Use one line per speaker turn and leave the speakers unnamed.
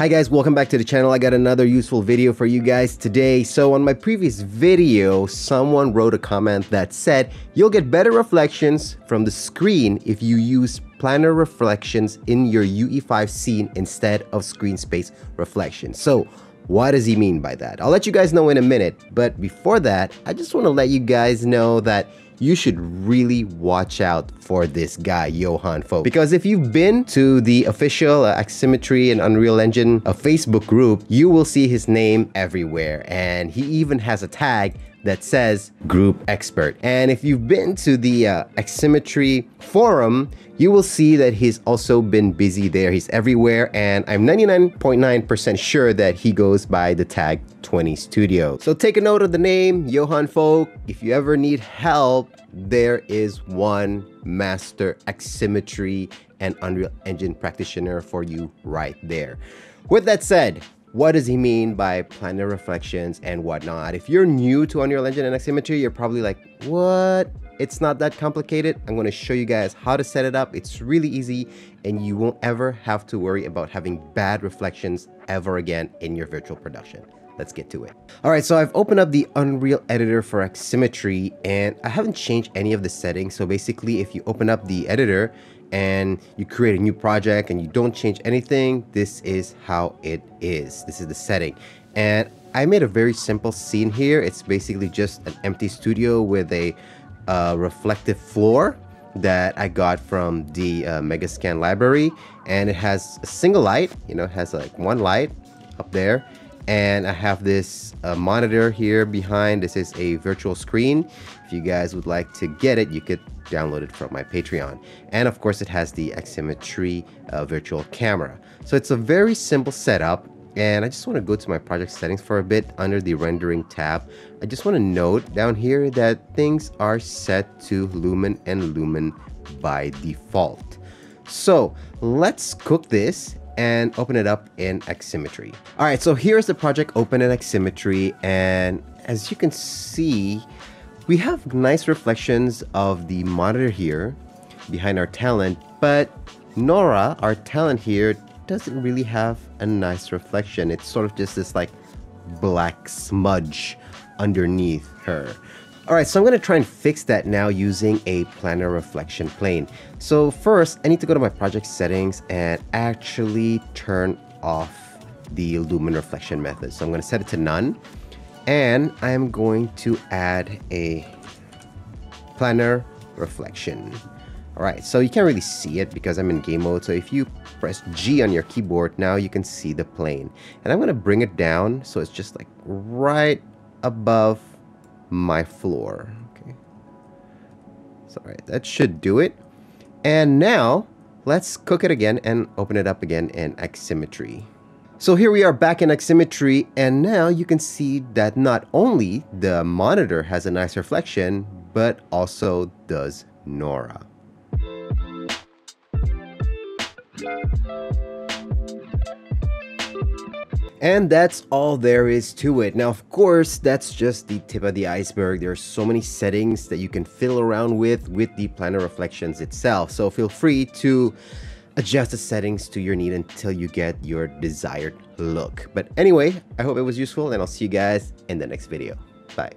Hi guys, welcome back to the channel. I got another useful video for you guys today. So on my previous video, someone wrote a comment that said you'll get better reflections from the screen if you use planar reflections in your UE5 scene instead of screen space reflections. So what does he mean by that? I'll let you guys know in a minute, but before that, I just want to let you guys know that you should really watch out for this guy, Johan Folk. Because if you've been to the official uh, and Unreal Engine uh, Facebook group, you will see his name everywhere. And he even has a tag that says group expert. And if you've been to the uh, Ximmetry forum, you will see that he's also been busy there. He's everywhere, and I'm 99.9% sure that he goes by the tag 20 Studio. So take a note of the name, Johan Folk. If you ever need help, there is one master Ximmetry and Unreal Engine practitioner for you right there. With that said, what does he mean by planar reflections and whatnot? If you're new to Unreal Engine and Aximmetry, you're probably like, what? It's not that complicated. I'm gonna show you guys how to set it up. It's really easy and you won't ever have to worry about having bad reflections ever again in your virtual production. Let's get to it. All right, so I've opened up the Unreal Editor for Aximmetry and I haven't changed any of the settings. So basically, if you open up the editor and you create a new project and you don't change anything, this is how it is. This is the setting. And I made a very simple scene here. It's basically just an empty studio with a uh, reflective floor that I got from the uh, Megascan library. And it has a single light, you know, it has like one light up there. And I have this uh, monitor here behind. This is a virtual screen. If you guys would like to get it, you could download it from my Patreon. And of course, it has the Aximmetry uh, virtual camera. So it's a very simple setup. And I just want to go to my project settings for a bit under the rendering tab. I just want to note down here that things are set to lumen and lumen by default. So let's cook this and open it up in Aximmetry. All right, so here's the project open in Aximmetry. And as you can see, we have nice reflections of the monitor here behind our talent, but Nora, our talent here, doesn't really have a nice reflection. It's sort of just this like black smudge underneath her. All right, so I'm gonna try and fix that now using a planar reflection plane. So first, I need to go to my project settings and actually turn off the lumen reflection method. So I'm gonna set it to none and I'm going to add a planar reflection. All right, so you can't really see it because I'm in game mode. So if you press G on your keyboard, now you can see the plane. And I'm gonna bring it down so it's just like right above my floor. Okay. So that should do it. And now let's cook it again and open it up again in Aximmetry. So here we are back in Aximmetry and now you can see that not only the monitor has a nice reflection, but also does Nora. And that's all there is to it. Now, of course, that's just the tip of the iceberg. There are so many settings that you can fiddle around with with the planar reflections itself. So feel free to adjust the settings to your need until you get your desired look. But anyway, I hope it was useful and I'll see you guys in the next video. Bye.